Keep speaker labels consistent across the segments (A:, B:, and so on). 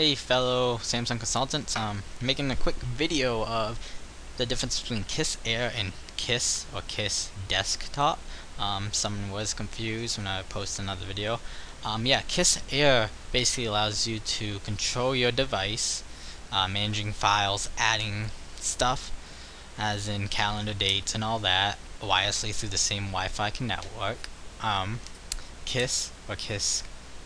A: Hey fellow Samsung consultants, um, making a quick video of the difference between Kies Air and Kies or Kies Desktop. Um, someone was confused when I posted another video. Um, yeah, Kies Air basically allows you to control your device, uh, managing files, adding stuff, as in calendar dates and all that, wirelessly through the same Wi-Fi network. Um, Kies or Kies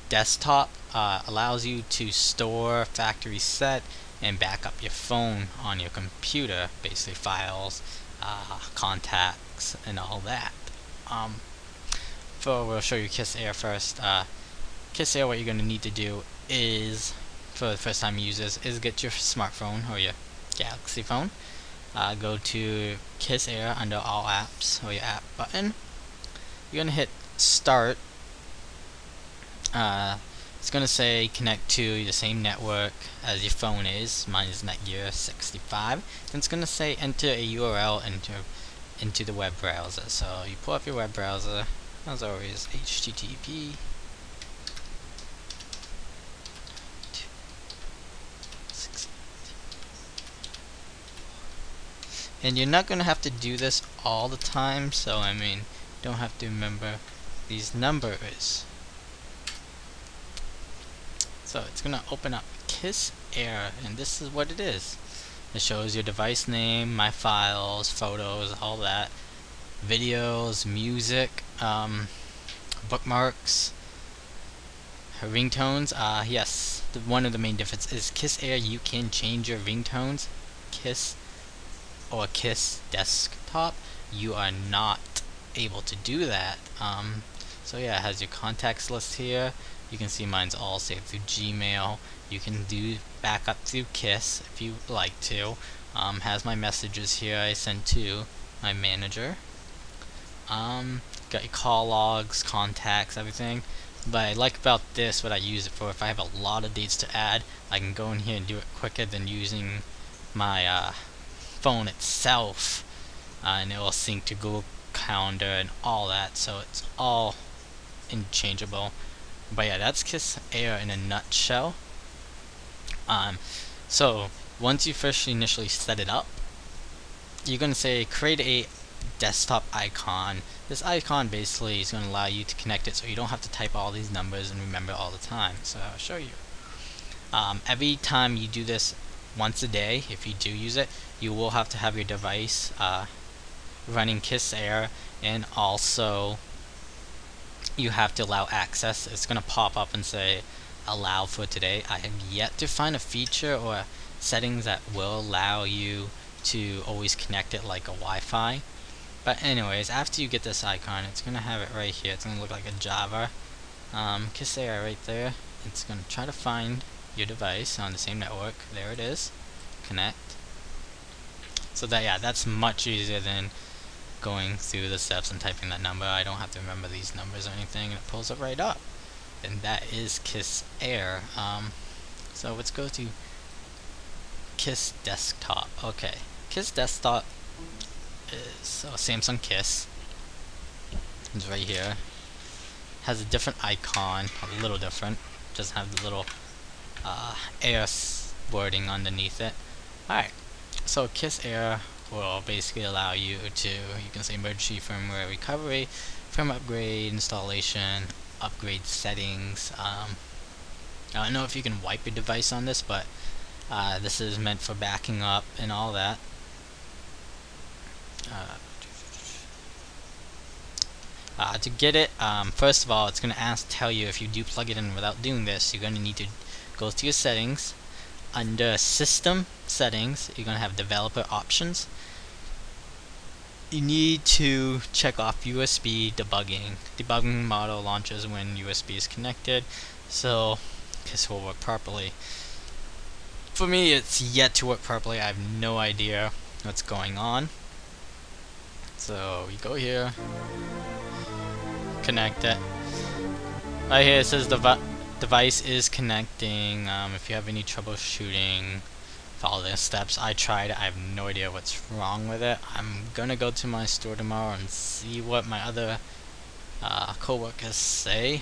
A: desktop uh, allows you to store factory set and back up your phone on your computer, basically files, uh, contacts, and all that. Um, for we'll show you Kies Air first. Uh, Kies Air, what you're going to need to do is, for the first time users, is get your smartphone or your Galaxy phone. Uh, go to Kies Air under All Apps or your app button. You're going to hit Start uh, it's going to say connect to the same network as your phone is. Mine is Netgear 65. Then it's going to say enter a URL into into the web browser. So you pull up your web browser, as always, HTTP. And you're not going to have to do this all the time, so I mean, don't have to remember these numbers. So it's gonna open up Kies Air and this is what it is. It shows your device name, my files, photos, all that, videos, music, um, bookmarks, ringtones. Uh, yes, the, one of the main differences is Kies Air. You can change your ringtones, Kies or Kies Desktop. You are not able to do that. Um, so yeah, it has your contacts list here. You can see mine's all saved through Gmail. You can do backup through Kies if you like to. Um, has my messages here I sent to my manager. Um, got your call logs, contacts, everything. But I like about this, what I use it for, if I have a lot of dates to add, I can go in here and do it quicker than using my uh, phone itself. Uh, and it will sync to Google Calendar and all that, so it's all interchangeable. But yeah, that's Kies Air in a nutshell. Um, so once you first initially set it up, you're going to say create a desktop icon. This icon basically is going to allow you to connect it so you don't have to type all these numbers and remember all the time. So I'll show you. Um, every time you do this once a day, if you do use it, you will have to have your device uh, running Kies Air and also you have to allow access. It's going to pop up and say allow for today. I have yet to find a feature or settings that will allow you to always connect it like a Wi-Fi. But anyways, after you get this icon, it's going to have it right here. It's going to look like a Java. Um, Air right there. It's going to try to find your device on the same network. There it is. Connect. So that yeah, that's much easier than going through the steps and typing that number. I don't have to remember these numbers or anything, and it pulls it right up. And that is Kies Air. Um, so let's go to Kies Desktop. Okay, Kies Desktop is uh, Samsung Kies. It's right here. Has a different icon, a little different. Doesn't have the little uh, air wording underneath it. Alright, so Kies Air will basically allow you to, you can say emergency firmware recovery, firmware upgrade, installation, upgrade settings. Um, I don't know if you can wipe your device on this, but uh, this is meant for backing up and all that. Uh, uh, to get it, um, first of all, it's going to ask, tell you if you do plug it in without doing this, you're going to need to go to your settings, under system settings you're going to have developer options you need to check off USB debugging. Debugging model launches when USB is connected so this will work properly. For me it's yet to work properly. I have no idea what's going on. So we go here. Connect it. Right here it says the device is connecting. Um, if you have any troubleshooting, follow the steps. I tried. I have no idea what's wrong with it. I'm gonna go to my store tomorrow and see what my other uh, co-workers say.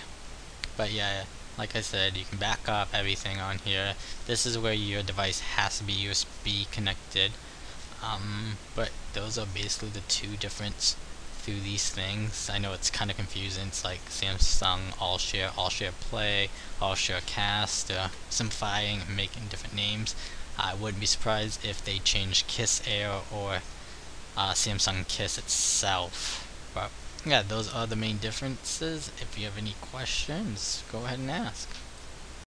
A: But yeah, like I said, you can back up everything on here. This is where your device has to be USB connected. Um, but those are basically the two difference through these things. I know it's kind of confusing. It's like Samsung All Share, All Share Play, All Share Cast, uh, simplifying and making different names. I wouldn't be surprised if they change Kies Air or uh, Samsung Kies itself. But yeah, those are the main differences. If you have any questions, go ahead and ask.